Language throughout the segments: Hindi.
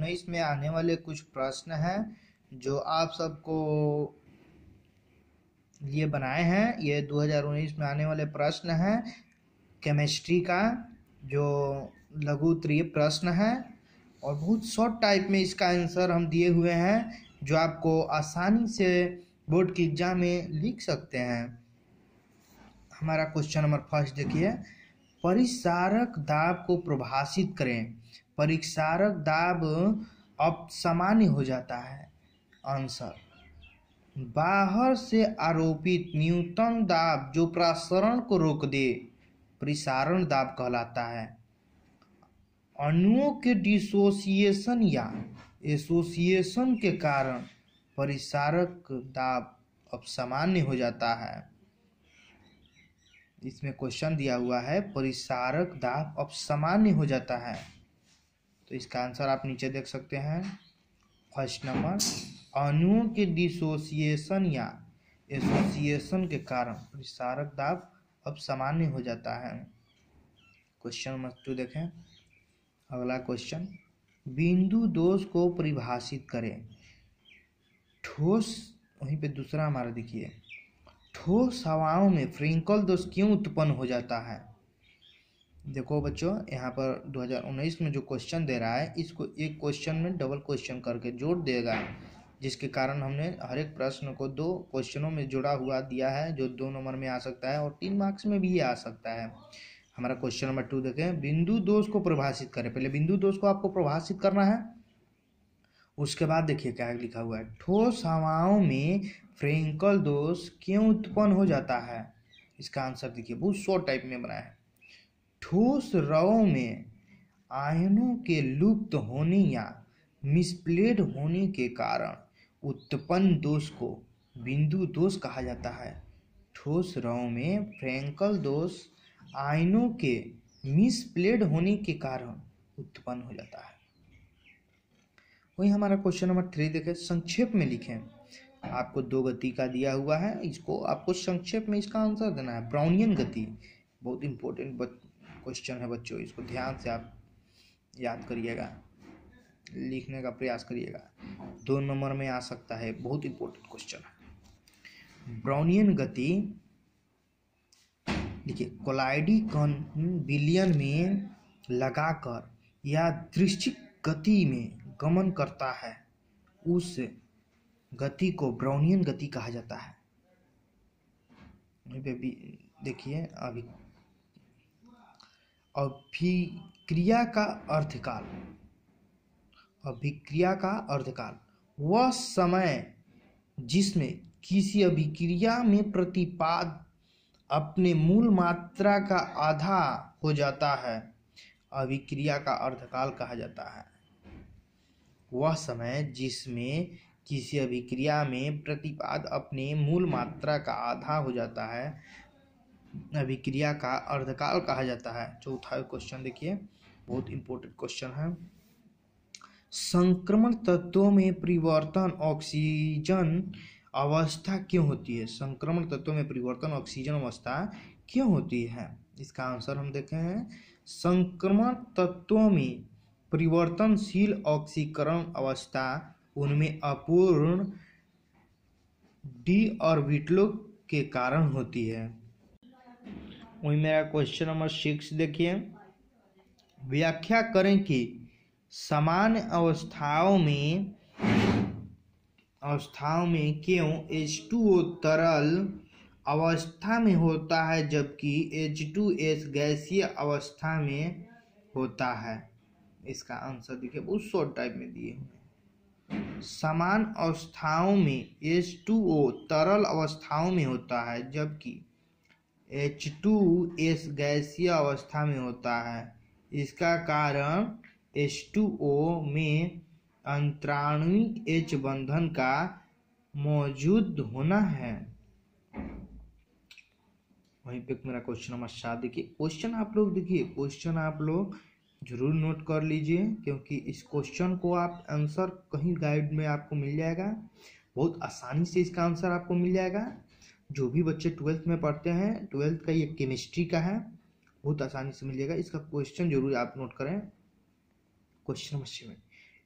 2019 में आने वाले कुछ प्रश्न हैं, जो आप सबको लिए बनाए हैं। ये 2019 में आने वाले प्रश्न हैं केमिस्ट्री का, जो लघु उत्तरीय प्रश्न है। और बहुत शॉर्ट टाइप में इसका आंसर हम दिए हुए हैं, जो आपको आसानी से बोर्ड की एग्ज़ाम में लिख सकते हैं। हमारा क्वेश्चन नंबर फ़र्स्ट देखिए। परिसारक दाब को प्रभाषित करें। परिसारक दाब अब सामान्य हो जाता है। आंसर। बाहर से आरोपित न्यूनतम दाब जो प्रसारण को रोक दे, परिसारण दाब कहलाता है। अणुओं के डिसोसिएशन या एसोसिएशन के कारण परिसारक दाब अब सामान्य हो जाता है। इसमें क्वेश्चन दिया हुआ है, परिसारक दाब अब सामान्य हो जाता है। तो इसका आंसर आप नीचे देख सकते हैं। फ़र्स्ट नंबर, अणुओं के डिसोसिएशन या एसोसिएशन के कारण परिसारक दाब अब सामान्य हो जाता है। क्वेश्चन नंबर टू देखें। अगला क्वेश्चन बिंदु दोष को परिभाषित करें। ठोस, वहीं पे दूसरा हमारा देखिए। ठोस हवाओं में फ्रिंकल दोष क्यों उत्पन्न हो जाता है? देखो बच्चों, यहाँ पर 2019 में जो क्वेश्चन दे रहा है, इसको एक क्वेश्चन में डबल क्वेश्चन करके जोड़ देगा, जिसके कारण हमने हर एक प्रश्न को दो क्वेश्चनों में जुड़ा हुआ दिया है, जो दो नंबर में आ सकता है और तीन मार्क्स में भी आ सकता है। हमारा क्वेश्चन नंबर टू देखें, बिंदु दोष को परिभाषित करें। पहले बिंदु दोष को आपको परिभाषित करना है, उसके बाद देखिए क्या लिखा हुआ है, ठोस हवाओं में फ्रेंकल दोष क्यों उत्पन्न हो जाता है? इसका आंसर देखिए, बहुत शॉर्ट टाइप में बनाया है। ठोस रवों में आयनों के लुप्त होने या मिसप्लेड होने के कारण उत्पन्न दोष को बिंदु दोष कहा जाता है। ठोस रवों में फ्रेंकल दोष आयनों के मिसप्लेड होने के कारण उत्पन्न हो जाता है। वही हमारा क्वेश्चन नंबर थ्री देखें, संक्षेप में लिखें। आपको दो गति का दिया हुआ है, इसको आपको संक्षेप में इसका आंसर देना है। ब्राउनियन गति, बहुत इंपॉर्टेंट क्वेश्चन है बच्चों, इसको ध्यान से आप याद करिएगा, लिखने का प्रयास करिएगा। दो नंबर में आ सकता है, बहुत इंपॉर्टेंट क्वेश्चन है। ब्राउनियन गति, देखिए कोलाइडी कण बिलियन में लगाकर या दृश्चिक गति में गमन करता है, उस गति को ब्राउनियन गति कहा जाता है। देखिए, अभी अभिक्रिया का अर्थकाल अभिक्रिया का अर्थकाल वह समय जिसमें किसी अभिक्रिया में प्रतिपाद अपने मूल मात्रा का आधा हो जाता है, अभिक्रिया का अर्धकाल कहा जाता है। वह समय जिसमें किसी अभिक्रिया में प्रतिपाद अपने मूल मात्रा का आधा हो जाता है अभिक्रिया का अर्धकाल कहा जाता है। चौथा क्वेश्चन देखिए, बहुत इंपॉर्टेंट क्वेश्चन है। संक्रमण तत्वों में परिवर्तन ऑक्सीजन अवस्था क्यों होती है? संक्रमण तत्वों में परिवर्तन ऑक्सीजन अवस्था क्यों होती है? इसका आंसर हम देखे हैं। संक्रमण तत्वों में परिवर्तनशील ऑक्सीकरण अवस्था, उनमें अपूर्ण डी ऑर्बिटलों के कारण होती है। वही मेरा क्वेश्चन नंबर सिक्स देखिए। व्याख्या करें कि सामान्य अवस्थाओं में अवस्थाओं में क्यों एच टू ओ तरल अवस्था में होता है, जबकि एच टू एस गैसीय अवस्था में होता है? इसका आंसर देखिए, बहुत शॉर्ट टाइप में दिए हुए समान अवस्थाओं में एच टू ओ तरल अवस्थाओं में होता है, जबकि एच टू एस गैसीय अवस्था में होता है। इसका कारण एच टू ओ में अंतराणुविक एच बंधन का मौजूद होना है। वहीं पे मेरा क्वेश्चन नंबर सात देखिए। क्वेश्चन आप लोग देखिए। क्वेश्चन आप लोग ज़रूर नोट कर लीजिए, क्योंकि इस क्वेश्चन को आप आंसर कहीं गाइड में आपको मिल जाएगा। बहुत आसानी से इसका आंसर आपको मिल जाएगा। जो भी बच्चे ट्वेल्थ में पढ़ते हैं, ट्वेल्थ का ये केमिस्ट्री का है, बहुत आसानी से मिल जाएगा इसका क्वेश्चन ज़रूर आप नोट करें। क्वेश्चन नंबर सेवन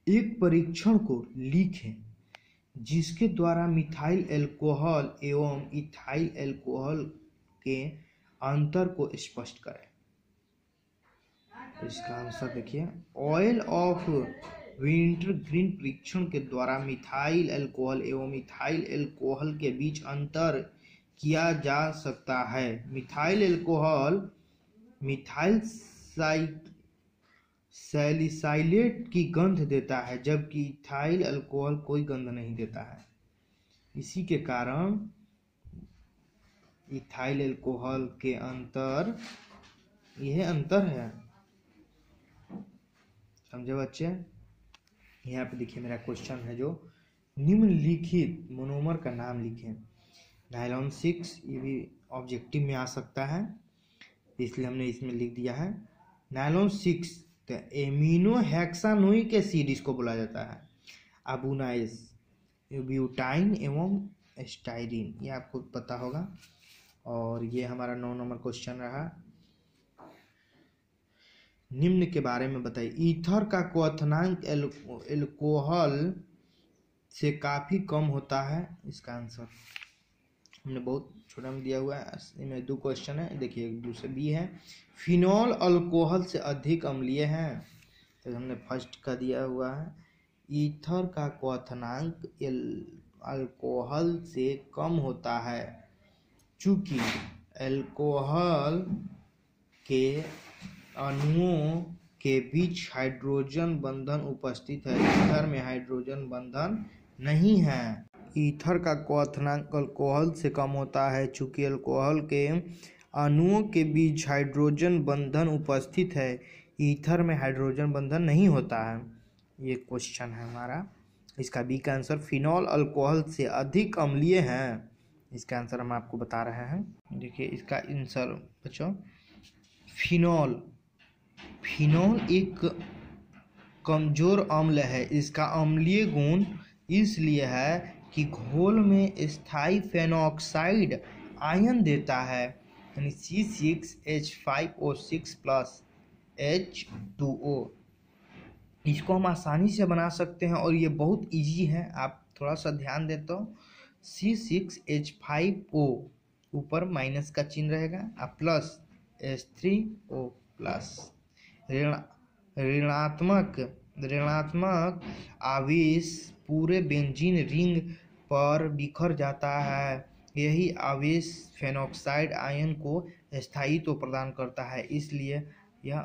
एक परीक्षण को लिखें जिसके द्वारा मिथाइल एल्कोहल एवं इथाइल एल्कोहल के अंतर को स्पष्ट करें। इसका आंसर देखिए। ऑयल ऑफ़ विंटर ग्रीन परीक्षण के द्वारा मिथाइल एल्कोहल एवं इथाइल एल्कोहल के बीच अंतर किया जा सकता है। मिथाइल एल्कोहल मिथाइल सैलिसाइलेट की गंध देता है, जबकि इथाइल अल्कोहल कोई गंध नहीं देता है। इसी के कारण इथाइल अल्कोहल के अंतर यह अंतर है। समझे बच्चे? यहाँ पे देखिए मेरा क्वेश्चन है जो। निम्नलिखित मोनोमर का नाम लिखें। नाइलॉन सिक्स ये भी ऑब्जेक्टिव में आ सकता है, इसलिए हमने इसमें लिख दिया है। नाइलॉन सिक्स तो एमिनो हेक्सानोइक एसिड इसको बोला जाता है। अबुनाइस ब्यूटाइन एवं स्टाइरिन, ये आपको पता होगा। और ये हमारा नौ नंबर क्वेश्चन रहा। निम्न के बारे में बताइए। ईथर का क्वथनांक एल्कोहल से काफ़ी कम होता है, इसका आंसर। हमने बहुत छोटा में दिया हुआ है इसमें दो क्वेश्चन है। देखिए दूसरे बी है। फिनॉल अल्कोहल से अधिक अम्लीय है। तो हमने फ़र्स्ट का दिया हुआ है। ईथर का क्वथनांक अल्कोहल से कम होता है। चूँकि अल्कोहल के अणुओं के बीच हाइड्रोजन बंधन उपस्थित है। ईथर में हाइड्रोजन बंधन नहीं है। ईथर का क्वथनांक अल्कोहल से कम होता है। चूँकि अल्कोहल के अणुओं के बीच हाइड्रोजन बंधन उपस्थित है। ईथर में हाइड्रोजन बंधन नहीं होता है। ये क्वेश्चन है हमारा। इसका बी का आंसर फिनॉल अल्कोहल से अधिक अम्लीय है। इसका आंसर हम आपको बता रहे हैं। देखिए, इसका आंसर बच्चों, फिनॉल फिनॉल एक कमज़ोर अम्ल है। इसका अम्लीय गुण इसलिए है कि घोल में स्थायी फेनोक्साइड आयन देता है, यानी C six H five O six plus H two O इसको हम आसानी से बना सकते हैं और ये बहुत इजी है, आप थोड़ा सा ध्यान देते हो। C six H five O ऊपर माइनस का चिन्ह रहेगा और plus H three O plus ऋणात्मक ऋणात्मक आवेश पूरे बेंजीन रिंग पर बिखर जाता है। यही आवेश फेनोक्साइड आयन को स्थायित्व प्रदान करता है, इसलिए यह